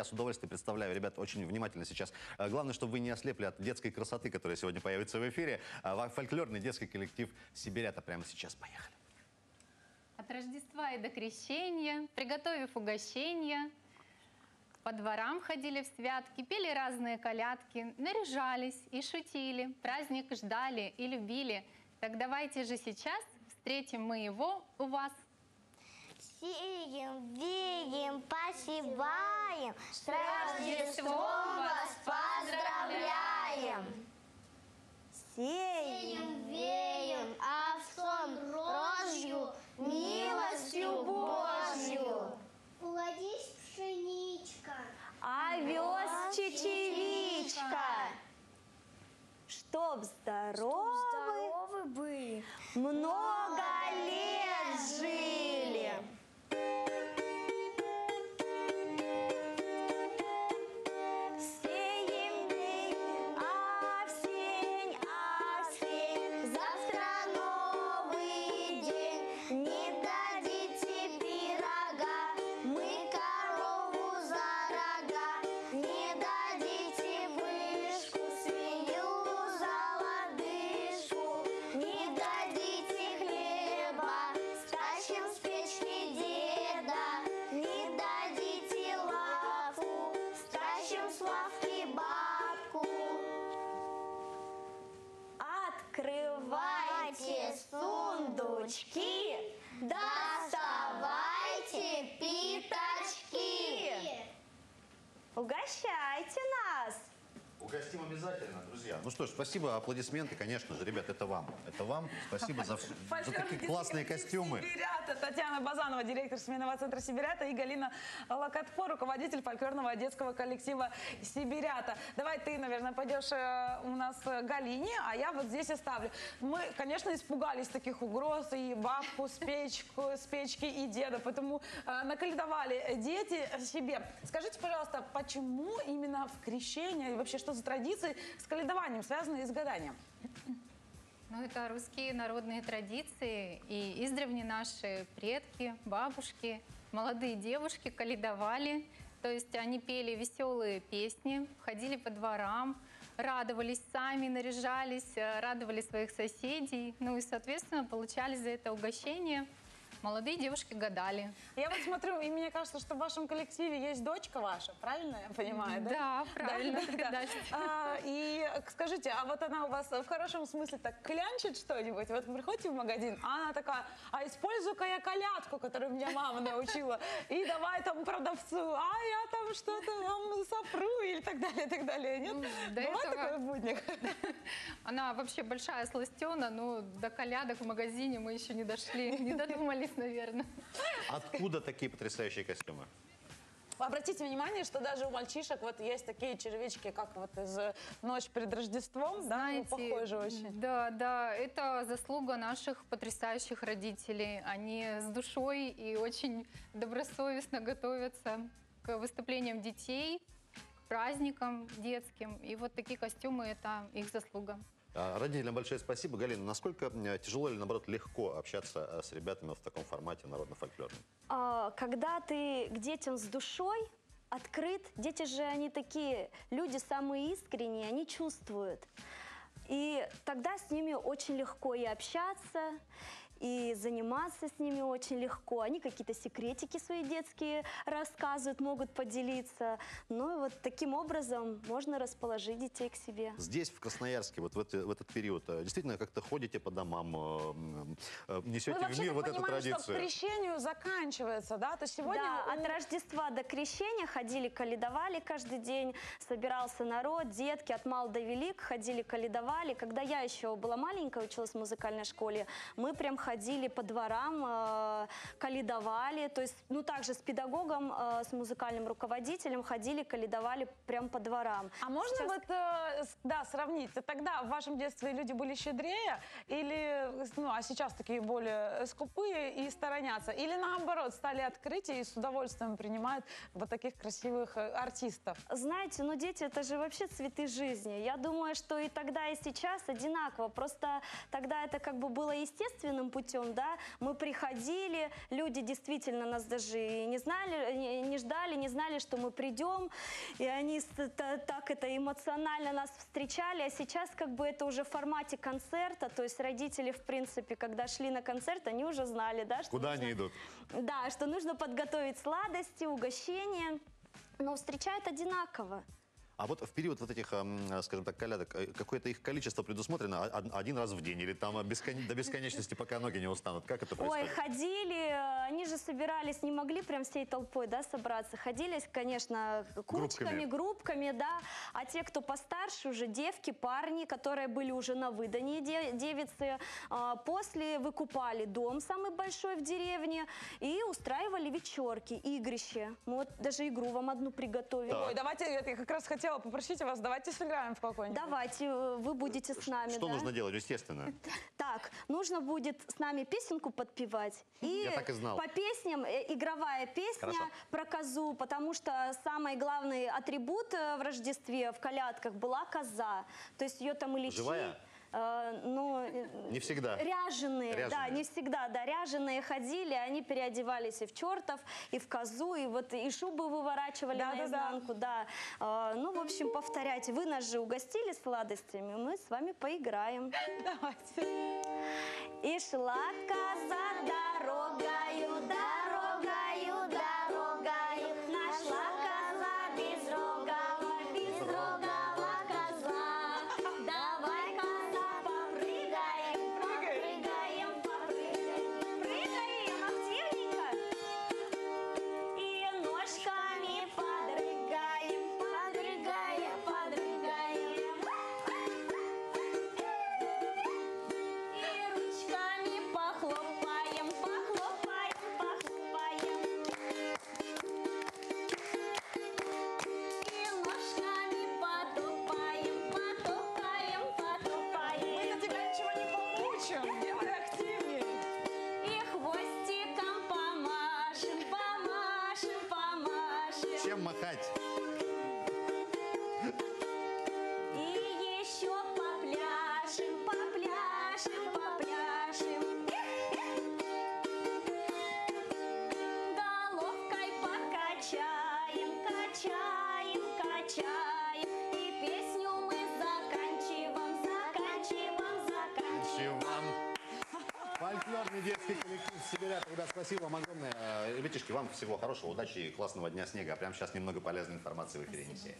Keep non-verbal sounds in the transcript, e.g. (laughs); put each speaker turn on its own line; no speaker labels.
я с удовольствием представляю. Ребята, очень внимательно сейчас. А, Главное, чтобы вы не ослепли от детской красоты, которая сегодня появится в эфире. Ва- Фольклорный детский коллектив «Сибирята» прямо сейчас. Поехали.
От Рождества и до Крещения, приготовив угощения, по дворам ходили в святки, пели разные колядки, наряжались и шутили, праздник ждали и любили. Так давайте же сейчас встретим мы его у вас.
Сеем, веем, посеваем, с Рождеством вас поздравляем. Сеем, веем, овсом, рожью, милостью Божью.
Плодись пшеничка,
Овес чечевичка. Чтоб здоровы,
здоровы были.
много Угощайте нас!
Угостим обязательно, друзья. Ну что ж, спасибо, аплодисменты, конечно же. Ребят, это вам. Это вам. Спасибо за, за такие классные костюмы.
«Сибирята». Татьяна Базанова, директор сменного центра «Сибирята», и Галина Локотко, руководитель фольклорного детского коллектива «Сибирята». Давай ты, наверное, пойдешь э, у нас Галине, а я вот здесь оставлю. Мы, конечно, испугались таких угроз, и бабку с, печку, с печки, и деда, потому э, наколедовали дети себе. Скажите, пожалуйста, почему именно в крещение, и вообще что за традиции с коледованием связаны и с гаданием?
Ну, это русские народные традиции, и издревле наши предки, бабушки, молодые девушки каледовали, то есть они пели веселые песни, ходили по дворам, радовались сами, наряжались, э, радовали своих соседей, ну и, соответственно, получали за это угощение. Молодые девушки гадали.
Я вот смотрю, и мне кажется, что в вашем коллективе есть дочка ваша, правильно я понимаю, да?
Да, правильно.
Да, да. А, и скажите, а вот она у вас в хорошем смысле так клянчит что-нибудь? Вот вы приходите в магазин, а она такая, а использую-ка я колядку, которую меня мама научила, и давай там продавцу, а я там что-то вам сопру, или так далее, и так далее. Нет?
Ну, до
Бывает
этого-
такое в буднях? (laughs)
Она вообще большая сластена, но до колядок в магазине мы еще не дошли, не додумались, наверное.
Откуда такие потрясающие костюмы?
Обратите внимание, что даже у мальчишек вот есть такие червячки, как вот из э, «Ночь перед Рождеством», да, ну, похоже очень.
Да, да, это заслуга наших потрясающих родителей. Они с душой и очень добросовестно готовятся к выступлениям детей, к праздникам детским. И вот такие костюмы – это их заслуга.
А, Родителям большое спасибо. Галина, насколько тяжело или, наоборот, легко общаться э, с ребятами в таком формате народно-фольклорном?
А, Когда ты к детям с душой открыт, дети же они такие, люди самые искренние, они чувствуют. И тогда с ними очень легко и общаться, и заниматься с ними очень легко. Они какие-то секретики свои детские рассказывают, могут поделиться. Ну и вот таким образом можно расположить детей к себе.
Здесь, в Красноярске, вот в, это- в этот период, э, действительно как-то ходите по домам, э, э, несете
Мы
в мир вот эту
понимаем, что к
традицию?
крещению заканчивается, да? То сегодня...
Да,
у-
от Рождества до Крещения ходили, каледовали каждый день, собирался народ, детки от мал до велик ходили, каледовали. Когда я еще была маленькая, училась в музыкальной школе, мы прям ходили по дворам, э, каледовали, то есть, ну, также с педагогом, э, с музыкальным руководителем ходили, каледовали прям по дворам.
А можно
Сейчас-
вот, э, да, сравнить? Тогда в вашем детстве люди были щедрее или, ну, а сейчас такие более скупые и сторонятся? Или наоборот, стали открытие и с удовольствием принимают вот таких красивых э, артистов?
Знаете, ну дети это же вообще цветы жизни. Я думаю, что и тогда, и сейчас одинаково. Просто тогда это как бы было естественным путем, да, мы приходили, люди действительно нас даже и не знали, не, ждали, не знали, что мы придем, и они так это эмоционально нас встречали, а сейчас как бы это уже в формате концерта, то есть родители, в принципе, когда шли на концерт, они уже знали, да, что
Куда
нужно-
они идут?
да, что нужно подготовить сладости, угощения, но встречают одинаково.
А вот в период вот этих, эм, скажем так, колядок, э, какое-то их количество предусмотрено од- один раз в день или там э, бескон- до бесконечности, пока ноги не устанут? Как это
Ой,
происходит?
ходили, э, они же собирались, не могли прям всей толпой, да, собраться. Ходили, конечно, кучками,
Группками.
группками, да. А те, кто постарше, уже девки, парни, которые были уже на выдании, де- девицы, после выкупали дом самый большой в деревне и устраивали вечерки, игрище. Мы вот даже игру вам одну приготовили.
Ой, давайте, я как раз хотела попросить вас, давайте сыграем в какой-нибудь.
Давайте, э, вы будете с нами,
Что
да?
нужно делать? Естественно. (laughs)
Так, нужно будет с нами песенку подпевать. И
Я так и знал.
по песням, э, игровая песня
Хорошо.
про козу, потому что самый главный атрибут э, в Рождестве, в колядках, была коза. То есть ее там и лечили.
Живая?
Э, ну,
Не всегда.
Ряженые, да,
Ряженые.
не всегда, да, ряженые ходили, они переодевались и в чертов, и в козу, и вот и шубы выворачивали
Да-да-да.
наизнанку, да. Э, ну, в общем, повторяйте. Вы нас же угостили сладостями, мы с вами поиграем. (laughs)
Давайте.
И шла коза дорогою,
Чем махать?
И еще попляшем, попляшем, попляшем.
Фольклорный детский коллектив Сибиря. Тогда спасибо вам огромное. Э, Ребятишки, вам всего хорошего, удачи и классного дня снега. Прямо сейчас немного полезной информации в эфире Енисея.